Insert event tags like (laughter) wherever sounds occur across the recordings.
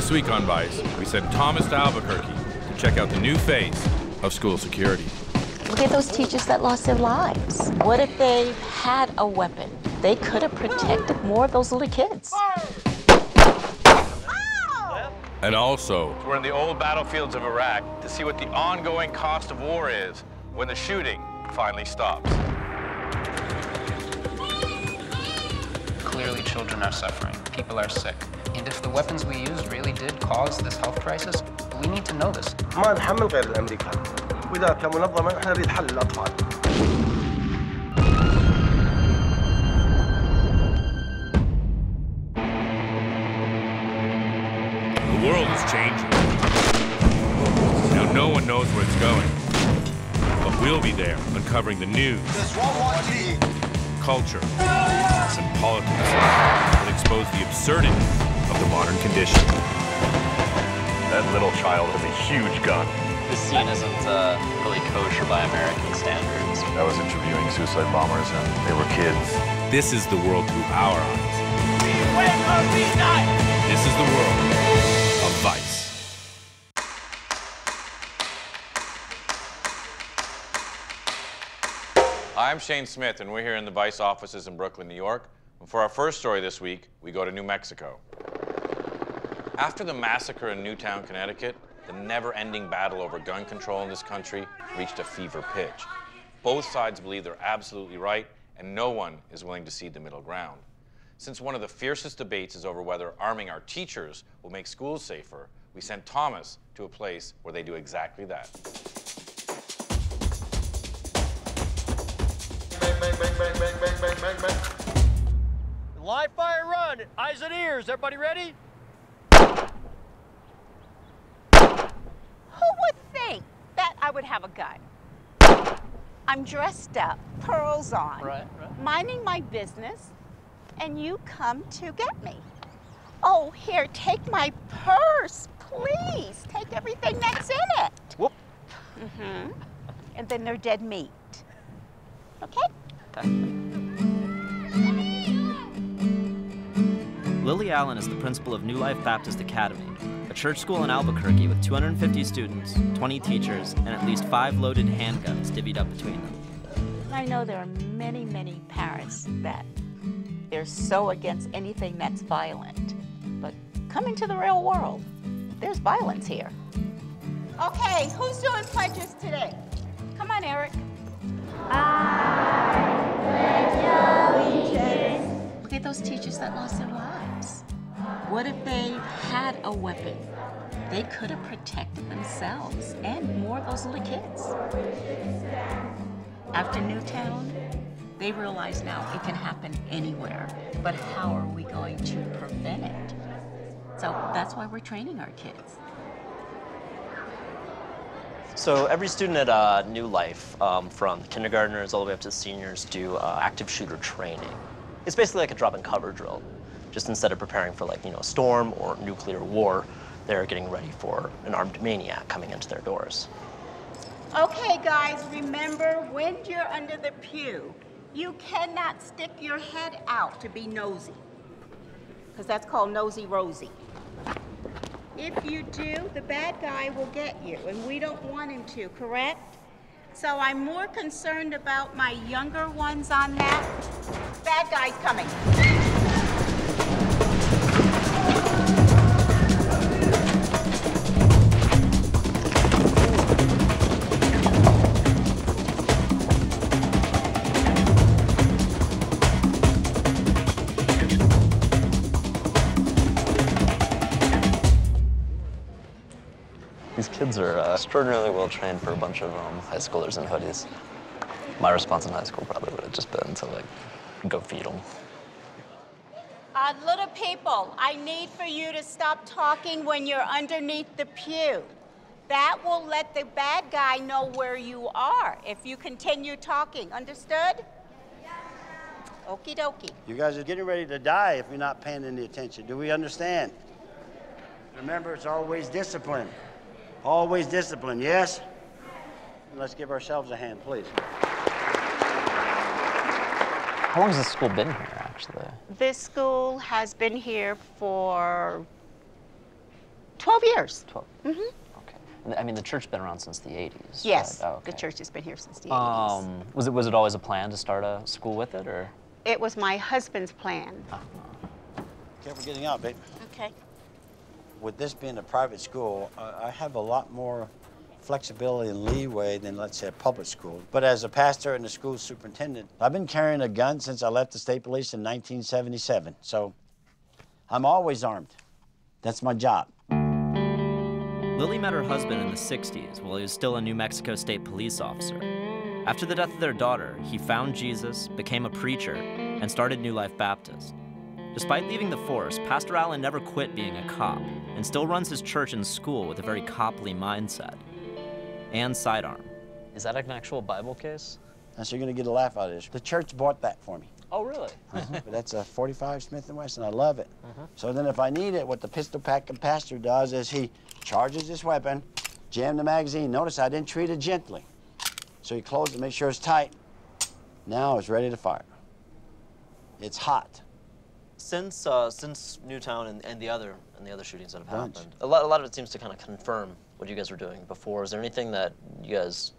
This week on Vice, we sent Thomas to Albuquerque to check out the new face of school security. Look at those teachers that lost their lives. What if they had a weapon? They could have protected more of those little kids. And also, We're in the old battlefields of Iraq to see what the ongoing cost of war is when the shooting finally stops. Clearly, children are suffering. People are sick. And if the weapons we use really did cause this health crisis, we need to know this. ما نحمل غير الامريكان واذا كمنظمه احنا نريد حل الاطفال the world is changing. Now, no one knows where it's going. But we'll be there uncovering the news, culture, and politics that expose the absurdity of the modern condition. That little child has a huge gun. This scene isn't uh, really kosher by American standards. I was interviewing suicide bombers and they were kids. This is the world through our eyes. We win a night. This is the world of Vice. I'm Shane Smith, and we're here in the Vice offices in Brooklyn, New York. And for our first story this week, we go to New Mexico. After the massacre in Newtown, Connecticut, the never ending battle over gun control in this country reached a fever pitch. Both sides believe they're absolutely right, and no one is willing to cede the middle ground. Since one of the fiercest debates is over whether arming our teachers will make schools safer, we sent Thomas to a place where they do exactly that. Live fire run, eyes and ears. Everybody ready? Would think that I would have a gun? I'm dressed up, pearls on, Right, right. minding my business, and you come to get me. Oh, here, take my purse, please. Take everything that's in it. Whoop. Mm-hmm. And then they're dead meat. Okay? Lily Allen is the principal of New Life Baptist Academy, a church school in Albuquerque with 250 students, 20 teachers, and at least five loaded handguns divvied up between them. I know there are many, many parents that they're so against anything that's violent. But come into the real world. There's violence here. Okay, who's doing pledges today? Come on, Eric. I pledge allegiance. Look at those teachers that lost their lives. What if they had a weapon? They could have protected themselves and more of those little kids. After Newtown, they realize now it can happen anywhere. But how are we going to prevent it? So that's why we're training our kids. So every student at uh, New Life, um, from kindergartners all the way up to seniors, do uh, active shooter training. It's basically like a drop and cover drill. Just instead of preparing for like you know a storm or nuclear war, they're getting ready for an armed maniac coming into their doors. Okay, guys, remember when you're under the pew, you cannot stick your head out to be nosy. Because that's called nosy Rosie. If you do, the bad guy will get you, and we don't want him to, correct? So I'm more concerned about my younger ones on that. Bad guy's coming. Are uh, extraordinarily well trained for a bunch of um, high schoolers in hoodies. My response in high school probably would have just been to like go feed them. Uh, little people, I need for you to stop talking when you're underneath the pew. That will let the bad guy know where you are if you continue talking. Understood? Okie dokie. You guys are getting ready to die if you're not paying any attention. Do we understand? Remember, it's always discipline. Always discipline, yes? Let's give ourselves a hand, please. How long has this school been here, actually? This school has been here for 12 years. 12. Mm-hmm. Okay. I mean, the church's been around since the 80s. Yes, right? Oh, the church has been here since the 80s. Um, was it was it always a plan to start a school with it, or? it was my husband's plan. Careful getting out, babe. Okay. With this being a private school, I have a lot more flexibility and leeway than, let's say, a public school. But as a pastor and a school superintendent, I've been carrying a gun since I left the state police in 1977. So I'm always armed. That's my job. Lily met her husband in the 60s while he was still a New Mexico State police officer. After the death of their daughter, he found Jesus, became a preacher, and started New Life Baptist. Despite leaving the force, Pastor Allen never quit being a cop and still runs his church and school with a very coply mindset. And sidearm. Is that an actual Bible case? And so you're going to get a laugh out of this. The church bought that for me. Oh, really? Uh-huh. but that's a 45 Smith & Wesson. I love it. Uh-huh. So then if I need it, what the pistol packing pastor does is he charges his weapon, jam the magazine. Notice I didn't treat it gently. So he closed it, make sure it's tight. Now it's ready to fire. It's hot. Since uh, since Newtown and, and the other and the other shootings that have Bunch. happened, a lot a lot of it seems to kind of confirm what you guys were doing before. Is there anything that you guys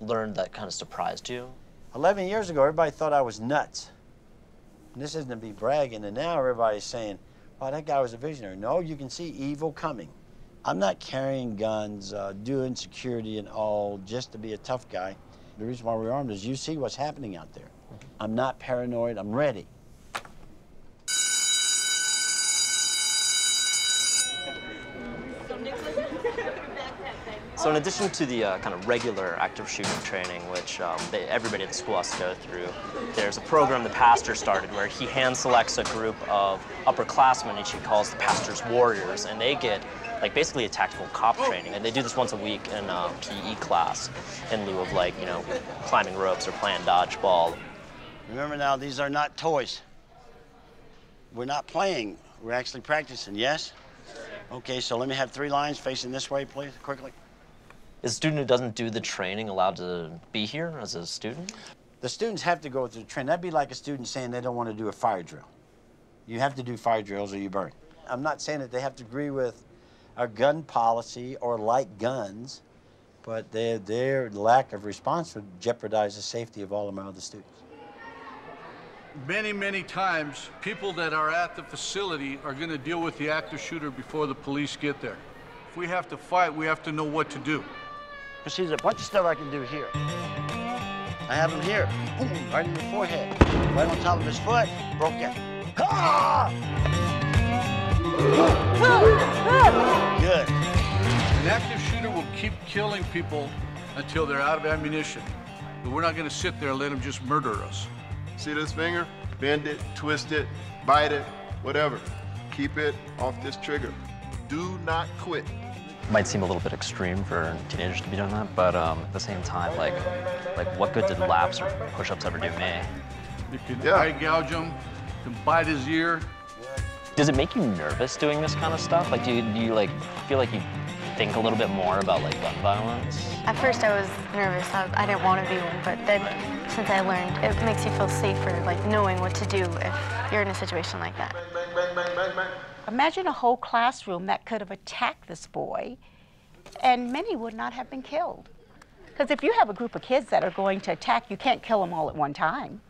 learned that kind of surprised you? 11 years ago, everybody thought I was nuts. And this isn't to be bragging, and now everybody's saying, wow, that guy was a visionary. No, you can see evil coming. I'm not carrying guns, uh, doing security and all just to be a tough guy. The reason why we're armed is you see what's happening out there. I'm not paranoid, I'm ready. So in addition to the uh, kind of regular active shooter training, which um, they, everybody at the school has to go through, there's a program the pastor started where he hand selects a group of upperclassmen, which he calls the pastor's warriors, and they get like basically a tactical cop training, and they do this once a week in uh, PE class, in lieu of like you know climbing ropes or playing dodgeball. Remember now, these are not toys. We're not playing, we're actually practicing, yes? Okay, so let me have three lines facing this way, please, quickly. Is a student who doesn't do the training allowed to be here as a student? The students have to go through the training. That'd be like a student saying they don't want to do a fire drill. You have to do fire drills or you burn. I'm not saying that they have to agree with our gun policy or like guns, but their, their lack of response would jeopardize the safety of all of my other students. Many, many times, people that are at the facility are going to deal with the active shooter before the police get there. If we have to fight, we have to know what to do. See, there's a bunch of stuff I can do here. I have him here, Boom, right in the forehead, right on top of his foot, broke it. Ah! Good. An active shooter will keep killing people until they're out of ammunition. But we're not going to sit there and let them just murder us. See this finger? Bend it, twist it, bite it, whatever. Keep it off this trigger. Do not quit. Might seem a little bit extreme for teenagers to be doing that, but um, at the same time, like, like what good did laps or push-ups ever do me? You can Yeah. eye gouge him, you can bite his ear. Does it make you nervous doing this kind of stuff? Like, do you, do you like feel like you think a little bit more about like gun violence? At first I was nervous. I, I didn't want to be one, but then since I learned, it makes you feel safer, like knowing what to do if you're in a situation like that. Imagine a whole classroom that could have attacked this boy, and many would not have been killed. Because if you have a group of kids that are going to attack, you can't kill them all at one time.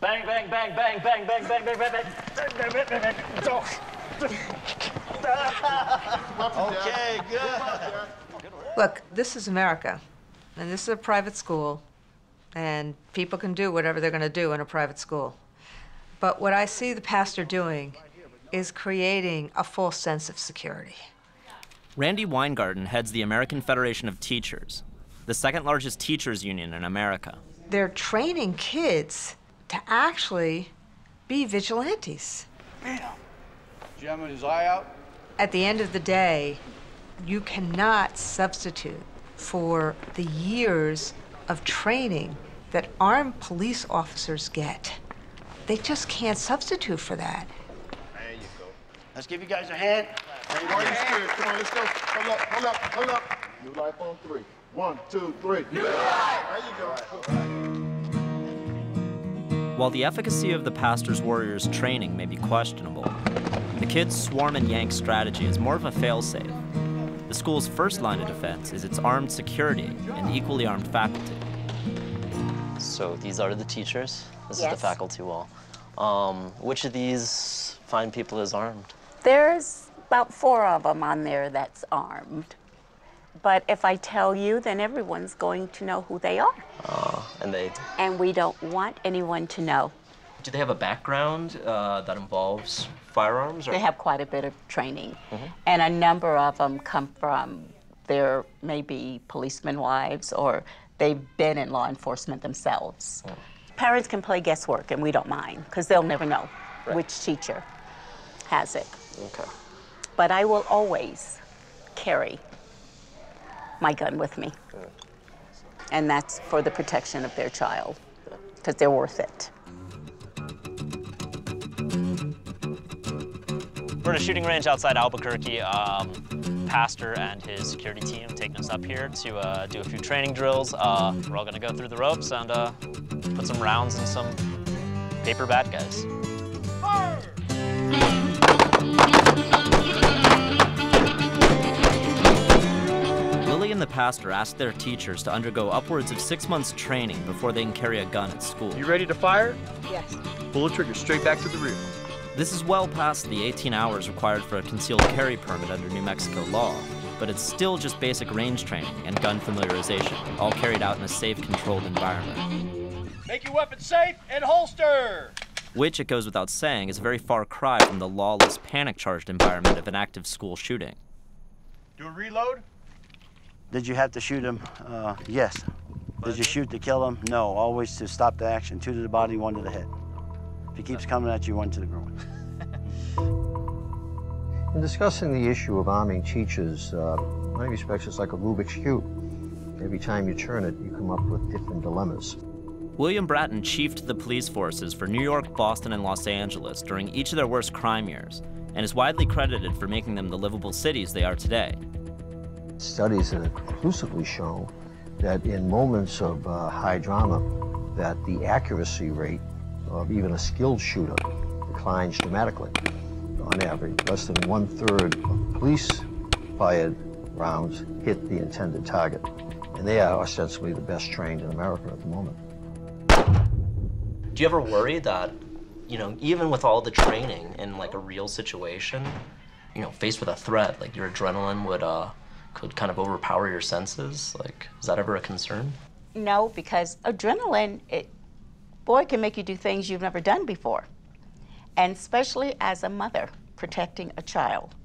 Bang, bang, bang, bang, bang, bang, bang, bang, bang, bang. Okay, good. Look, this is America, and this is a private school, and people can do whatever they're going to do in a private school. But what I see the pastor doing is creating a false sense of security. Randi Weingarten heads the American Federation of Teachers, the second largest teachers union in America. They're training kids to actually be vigilantes. Jamming his eye out. At the end of the day, you cannot substitute for the years of training that armed police officers get. They just can't substitute for that. There you go. Let's give you guys a hand. Come on, you scared. Come on, let's go. Hold up, hold up, hold up. New life on three. One, two, three. New life! There you go. While the efficacy of the pastor's warriors training may be questionable, the kids' swarm and yank strategy is more of a failsafe The school's first line of defense is its armed security and equally armed faculty. So these are the teachers. This is the faculty wall. Um, which of these fine people is armed? There's about four of them on there that's armed. But if I tell you, then everyone's going to know who they are. Uh, and they And we don't want anyone to know. do they have a background uh, that involves firearms? Or? They have quite a bit of training. Mhm. And a number of them come from their maybe policemen wives or they've been in law enforcement themselves. Parents can play guesswork and we don't mind because they'll never know which teacher has it. Okay. But I will always carry my gun with me. And that's for the protection of their child because they're worth it. We're at a shooting range outside Albuquerque. Um, pastor and his security team taking us up here to uh, do a few training drills. Uh, we're all gonna go through the ropes and uh, put some rounds in some paper bad guys. Lily and the pastor asked their teachers to undergo upwards of six months training before they can carry a gun at school. You ready to fire? Yes. Pull the trigger straight back to the rear. This is well past the 18 hours required for a concealed carry permit under New Mexico law, but it's still just basic range training and gun familiarization, all carried out in a safe, controlled environment. Make your weapon safe and holster. Which, it goes without saying, is a very far cry from the lawless, panic charged environment of an active school shooting. Do a reload. Did you have to shoot him? Uh, yes. Did you shoot to kill him? No. Always to stop the action. Two to the body, one to the head. If he keeps coming at you, one to the groin. (laughs) In discussing the issue of arming teachers, uh, in many respects it's like a Rubik's Cube. Every time you turn it, you come up with different dilemmas. William Bratton chiefed the police forces for New York, Boston, and Los Angeles during each of their worst crime years, and is widely credited for making them the livable cities they are today. Studies have conclusively shown that in moments of uh, high drama, that the accuracy rate of even a skilled shooter declines dramatically. On average, less than one third of police-fired rounds hit the intended target, and they are ostensibly the best trained in America at the moment. Do you ever worry that, you know, even with all the training in like a real situation, you know, faced with a threat, like your adrenaline would uh could kind of overpower your senses? Like, is that ever a concern? No, because adrenaline, it, boy, can make you do things you've never done before. And especially as a mother protecting a child.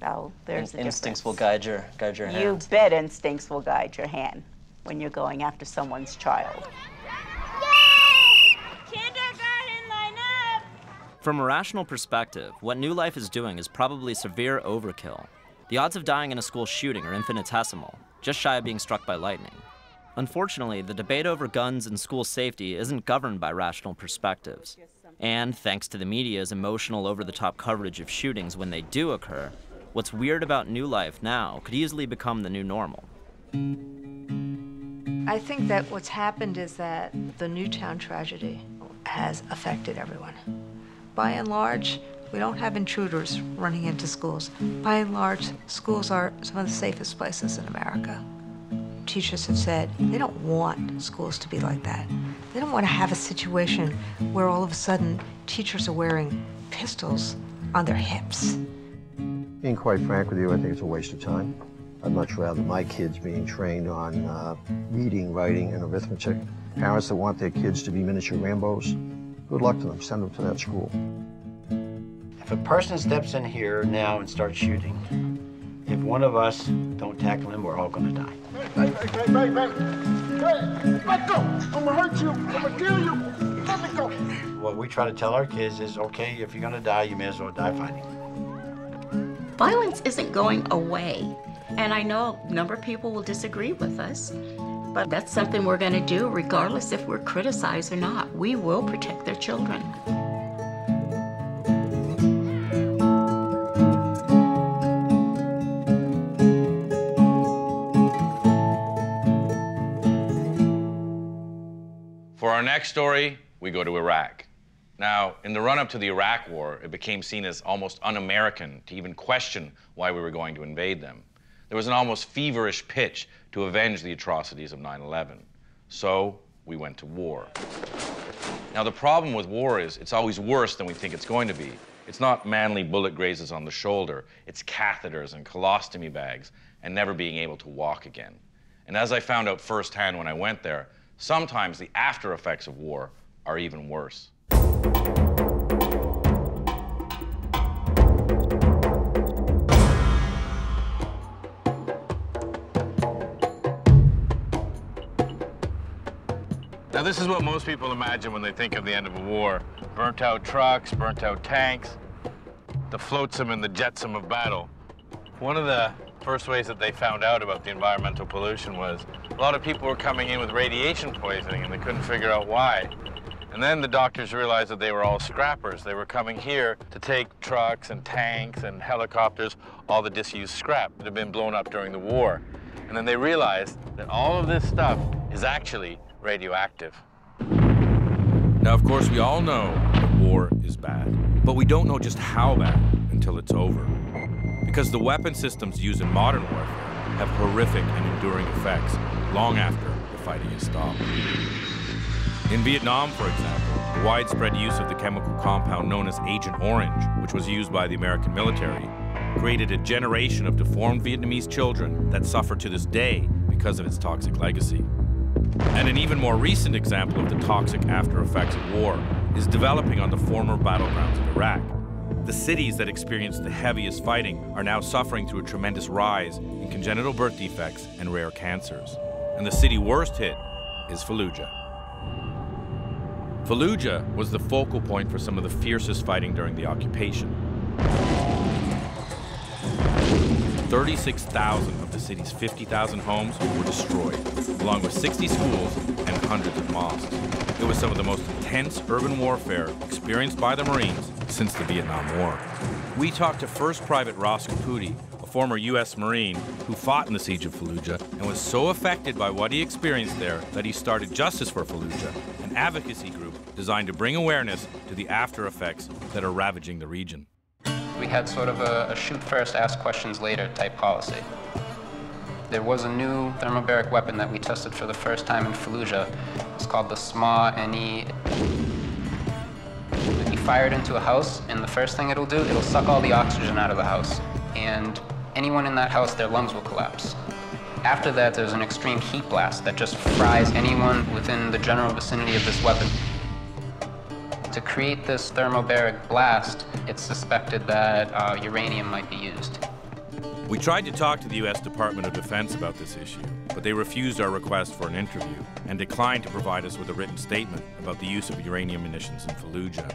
So there's In- a instincts difference. will guide your guide your hand. You bet instincts will guide your hand when you're going after someone's child. Kindergarten, line up! From a rational perspective, what New Life is doing is probably severe overkill. The odds of dying in a school shooting are infinitesimal, just shy of being struck by lightning. Unfortunately, the debate over guns and school safety isn't governed by rational perspectives. And thanks to the media's emotional, over the top coverage of shootings when they do occur, what's weird about New Life now could easily become the new normal. I think that what's happened is that the Newtown tragedy has affected everyone. By and large, we don't have intruders running into schools. By and large, schools are some of the safest places in America. Teachers have said they don't want schools to be like that. They don't want to have a situation where all of a sudden teachers are wearing pistols on their hips. Being quite frank with you, I think it's a waste of time. I'd much rather my kids being trained on uh, reading, writing, and arithmetic. Parents that want their kids to be miniature Rambos, good luck to them. Send them to that school. If a person steps in here now and starts shooting, if one of us don't tackle him, we're all going to die. Hey, hey, hey, hey, hey. Hey, let go. I'm gonna hurt you. I'm gonna kill you. Let me go. What we try to tell our kids is, okay, if you're going to die, you may as well die fighting. Violence isn't going away. And I know a number of people will disagree with us, but that's something we're going to do regardless if we're criticized or not. We will protect their children. For our next story, we go to Iraq. Now, in the run up to the Iraq War, it became seen as almost un American to even question why we were going to invade them. There was an almost feverish pitch to avenge the atrocities of 9 11. So we went to war. Now, the problem with war is it's always worse than we think it's going to be. It's not manly bullet grazes on the shoulder, it's catheters and colostomy bags and never being able to walk again. And as I found out firsthand when I went there, sometimes the after effects of war are even worse. Now, this is what most people imagine when they think of the end of a war. Burnt out trucks, burnt out tanks, the flotsam and the jetsam of battle. One of the first ways that they found out about the environmental pollution was a lot of people were coming in with radiation poisoning and they couldn't figure out why. And then the doctors realized that they were all scrappers. They were coming here to take trucks and tanks and helicopters, all the disused scrap that had been blown up during the war. And then they realized that all of this stuff is actually radioactive. Now, of course, we all know that war is bad, but we don't know just how bad until it's over. Because the weapon systems used in modern warfare have horrific and enduring effects long after the fighting is stopped. In Vietnam, for example, the widespread use of the chemical compound known as Agent Orange, which was used by the American military, created a generation of deformed Vietnamese children that suffer to this day because of its toxic legacy. And an even more recent example of the toxic after effects of war is developing on the former battlegrounds of Iraq. The cities that experienced the heaviest fighting are now suffering through a tremendous rise in congenital birth defects and rare cancers. And the city worst hit is Fallujah. Fallujah was the focal point for some of the fiercest fighting during the occupation. 36,000 of the city's 50,000 homes were destroyed, along with 60 schools and hundreds of mosques. It was some of the most intense urban warfare experienced by the Marines since the Vietnam War. We talked to First Private Ross Caputi, a former U.S. Marine who fought in the siege of Fallujah and was so affected by what he experienced there that he started Justice for Fallujah, an advocacy group designed to bring awareness to the after effects that are ravaging the region. Had sort of a, a shoot first, ask questions later type policy. There was a new thermobaric weapon that we tested for the first time in Fallujah. It's called the SMAW-NE. You fire it into a house, and the first thing it'll do, it'll suck all the oxygen out of the house. And anyone in that house, their lungs will collapse. After that, there's an extreme heat blast that just fries anyone within the general vicinity of this weapon. To create this thermobaric blast, it's suspected that uh, uranium might be used. We tried to talk to the U.S. Department of Defense about this issue, but they refused our request for an interview and declined to provide us with a written statement about the use of uranium munitions in Fallujah.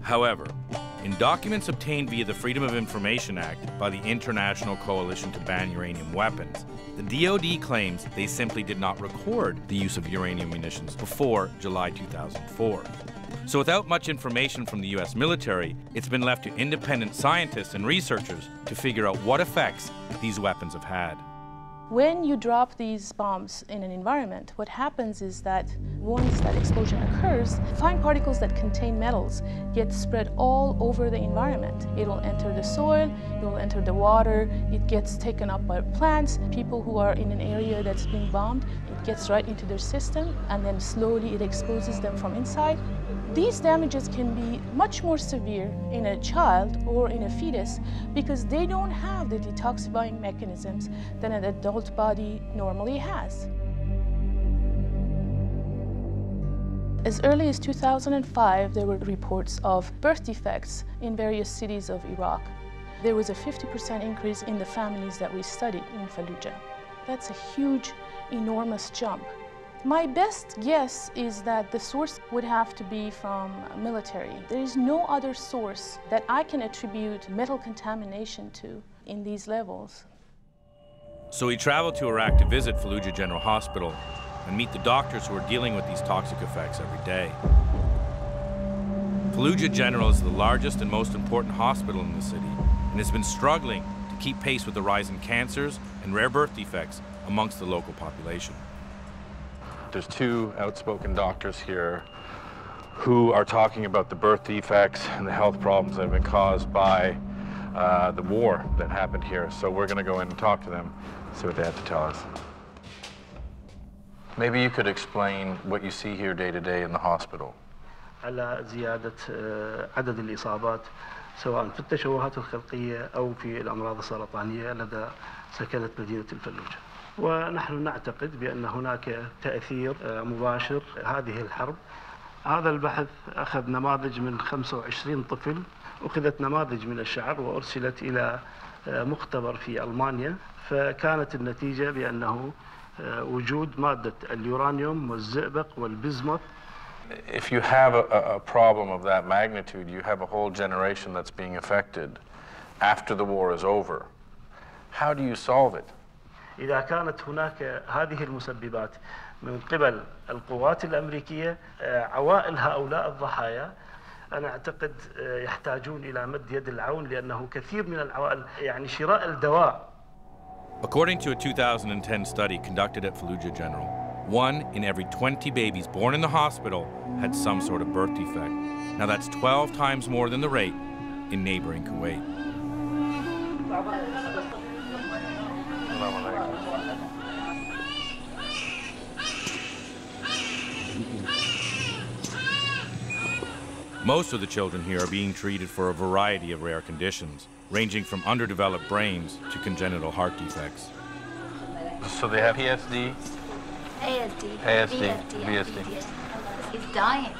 However, in documents obtained via the Freedom of Information Act by the International Coalition to Ban Uranium Weapons, the DoD claims they simply did not record the use of uranium munitions before July 2004. So, without much information from the US military, it's been left to independent scientists and researchers to figure out what effects these weapons have had. When you drop these bombs in an environment, what happens is that once that explosion occurs, fine particles that contain metals get spread all over the environment. It will enter the soil, it will enter the water, it gets taken up by plants. People who are in an area that's being bombed, gets right into their system, and then slowly it exposes them from inside. These damages can be much more severe in a child or in a fetus because they don't have the detoxifying mechanisms that an adult body normally has. As early as 2005, there were reports of birth defects in various cities of Iraq. There was a 50% increase in the families that we studied in Fallujah. That's a huge, enormous jump. My best guess is that the source would have to be from military. There is no other source that I can attribute metal contamination to in these levels. So we traveled to Iraq to visit Fallujah General Hospital and meet the doctors who are dealing with these toxic effects every day. Fallujah General is the largest and most important hospital in the city and has been struggling to keep pace with the rise in cancers and rare birth defects amongst the local population. There's two outspoken doctors here who are talking about the birth defects and the health problems that have been caused by uh, the war that happened here. So we're going to go in and talk to them, see what they have to tell us. Maybe you could explain what you see here day to day in the hospital. على زيادة عدد الإصابات سواء في التشوهات الخلقية أو في الأمراض السرطانية لدى سكنة مدينة الفلوجة ونحن نعتقد بأن هناك تأثير مباشر هذه الحرب هذا البحث أخذ نماذج من 25 طفل أخذت نماذج من الشعر وأرسلت إلى مختبر في ألمانيا فكانت النتيجة بأنه وجود مادة اليورانيوم والزئبق والبزموث If you have a, a problem of that magnitude, you have a whole generation that's being affected after the war is over. How do you solve it? إذا كانت هناك هذه المسببات من قبل القوات الأمريكية عوائل هؤلاء الضحايا أنا أعتقد يحتاجون إلى مد يد العون لأنه كثير من العوائل يعني شراء الدواء According to a 2010 study conducted at Fallujah General, one in every 20 babies born in the hospital had some sort of birth defect. Now that's 12 times more than the rate in neighboring Kuwait. Most of the children here are being treated for a variety of rare conditions, ranging from underdeveloped brains to congenital heart defects. So they have PSD, ASD, ASD, VSD, VSD. He's dying.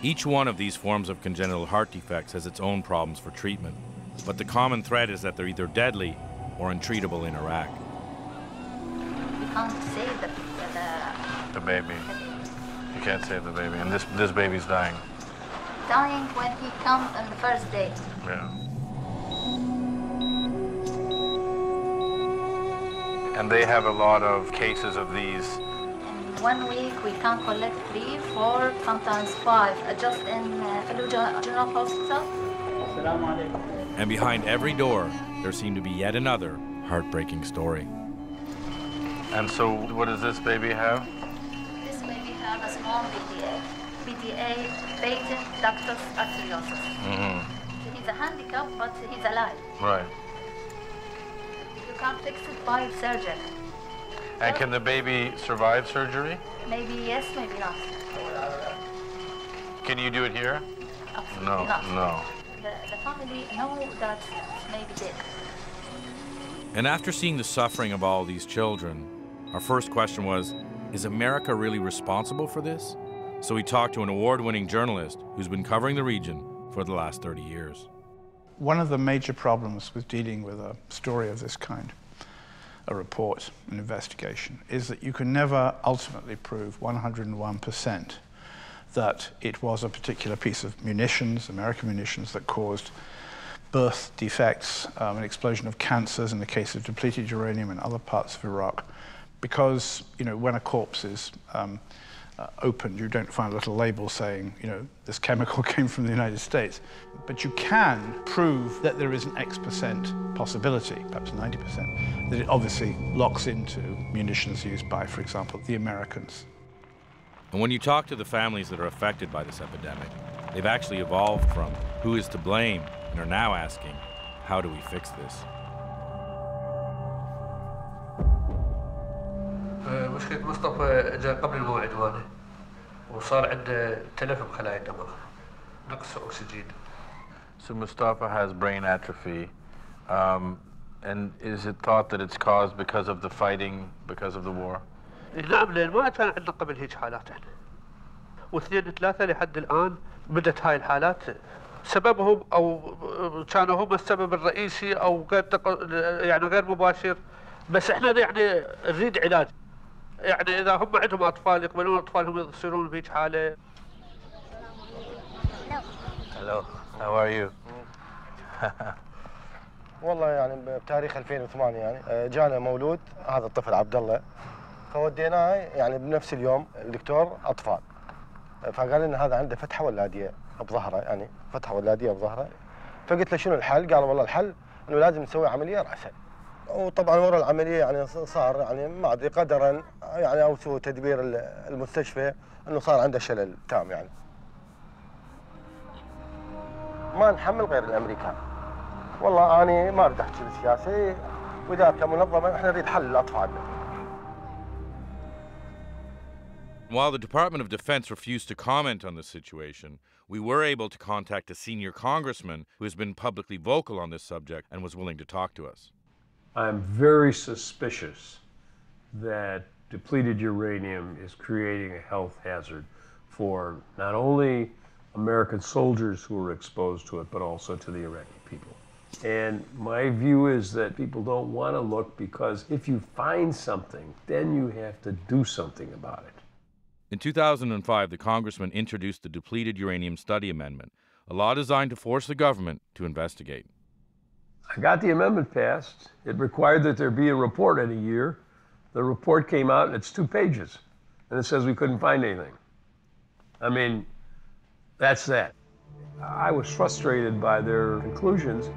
Each one of these forms of congenital heart defects has its own problems for treatment, but the common thread is that they're either deadly or untreatable in Iraq. We can't save the, the uh, The baby. You can't save the baby, and this this baby's dying. dying when he comes on the first day. Yeah. And they have a lot of cases of these. In one week we can collect three, four, sometimes five, uh, just in uh, Fallujah General Hospital. And behind every door, there seemed to be yet another heartbreaking story. And so, what does this baby have? This baby have a small PDA. PDA, patent ductus arteriosus. Mm-hmm. He's a handicap, but he's alive. Right. You can't fix it by surgery. And can the baby survive surgery? Maybe yes, maybe not. Can you do it here? Absolutely No, not. no. The, the family know that maybe did. And after seeing the suffering of all these children, our first question was Is America really responsible for this? So we talked to an award winning journalist who's been covering the region for the last 30 years. One of the major problems with dealing with a story of this kind, a report, an investigation, is that you can never ultimately prove 101% that it was a particular piece of munitions, American munitions, that caused birth defects, um, an explosion of cancers in the case of depleted uranium in other parts of Iraq. Because, you know, when a corpse is um, uh, opened, you don't find a little label saying, you know, this chemical (laughs) came from the United States. But you can prove that there is an X percent possibility, perhaps 90%, that it obviously locks into munitions used by, for example, the Americans. And when you talk to the families that are affected by this epidemic, they've actually evolved from who is to blame and are now asking, how do we fix this? مشكلة مصطفى جاء قبل الموعد هذا وصار عنده تلف بخلايا الدماغ. نقص أكسجين. So Mustafa has brain atrophy. Um, and is it thought that it's caused because of the fighting, because of the war? نعم لأن ما كان عندنا قبل هيك حالات إحنا. واثنين ثلاثة لحد الآن بدت هاي الحالات. سببهم أو كانوا هم السبب الرئيسي أو غير يعني غير مباشر. بس إحنا يعني نريد علاج. يعني إذا هم عندهم أطفال يقبلون أطفالهم يصيرون بهيك حالة. Hello, how are you? (laughs) والله يعني بتاريخ 2008 يعني آه، جانا مولود هذا الطفل عبد الله فوديناه يعني بنفس اليوم الدكتور أطفال. فقال لنا هذا عنده فتحة ولاديه بظهره يعني فتحة ولاديه بظهره. فقلت له شنو الحل؟ قال والله الحل إنه لازم نسوي عملية راسا وطبعا ورا العملية يعني صار يعني ما ادري قدرا يعني أو سوء تدبير ال- المستشفى انه صار عنده شلل تام يعني ما نحمل غير الامريكان والله أنا ما اريد احكي بالسياسة واذا كمنظمه إحنا نريد حل لاطفالنا While the Department of Defense refused to comment on the situation, we were able to contact a senior congressman who has been publicly vocal on this subject and was willing to talk to us. I'm very suspicious that depleted uranium is creating a health hazard for not only American soldiers who are exposed to it, but also to the Iraqi people. And my view is that people don't want to look because if you find something, then you have to do something about it. In 2005, the congressman introduced the Depleted Uranium Study Amendment, a law designed to force the government to investigate. I got the amendment passed. It required that there be a report in a year. The report came out and it's two pages, and it says we couldn't find anything. I mean, that's that. I was frustrated by their conclusions.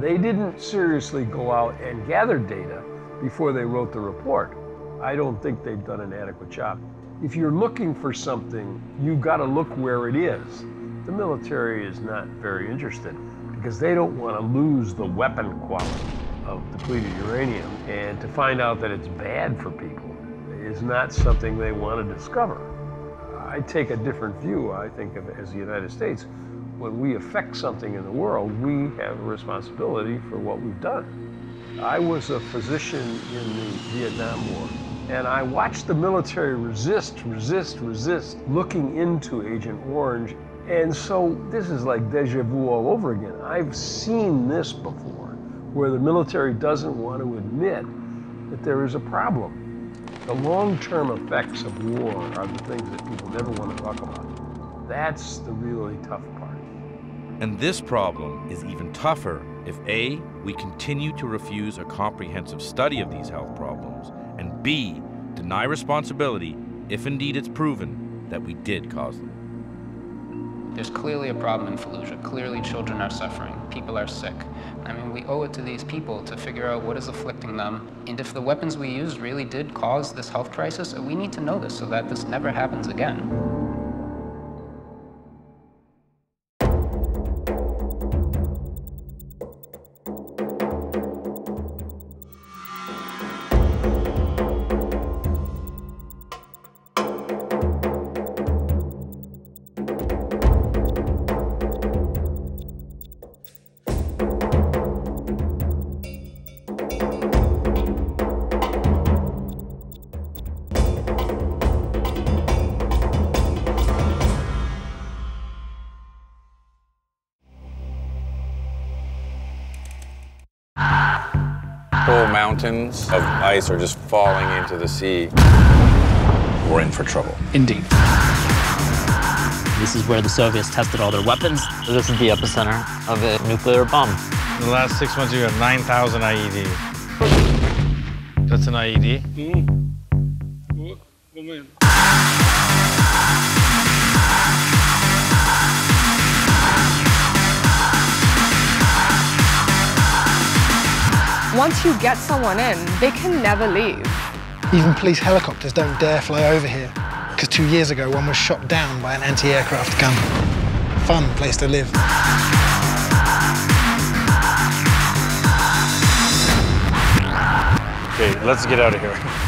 They didn't seriously go out and gather data before they wrote the report. I don't think they've done an adequate job. If you're looking for something, you've got to look where it is. The military is not very interested because they don't want to lose the weapon quality of depleted uranium. And to find out that it's bad for people is not something they want to discover. I take a different view, I think, of as the United States. When we affect something in the world, we have a responsibility for what we've done. I was a physician in the Vietnam War, and I watched the military resist, resist, resist, looking into Agent Orange. And so this is like deja vu all over again. I've seen this before, where the military doesn't want to admit that there is a problem. The long-term effects of war are the things that people never want to talk about. That's the really tough part. And this problem is even tougher if A, we continue to refuse a comprehensive study of these health problems, and B, deny responsibility if indeed it's proven that we did cause them. There's clearly a problem in Fallujah. Clearly children are suffering, people are sick. I mean, we owe it to these people to figure out what is afflicting them. And if the weapons we used really did cause this health crisis, we need to know this so that this never happens again. Whole mountains of ice are just falling into the sea. We're in for trouble. Indeed. This is where the Soviets tested all their weapons. This is the epicenter of a nuclear bomb. In the last six months, you got 9,000 IEDs. That's an IED? Hmm. Once you get someone in, they can never leave. Even police helicopters don't dare fly over here because two years ago one was shot down by an anti-aircraft gun. Fun place to live. Okay, let's get out of here. (laughs)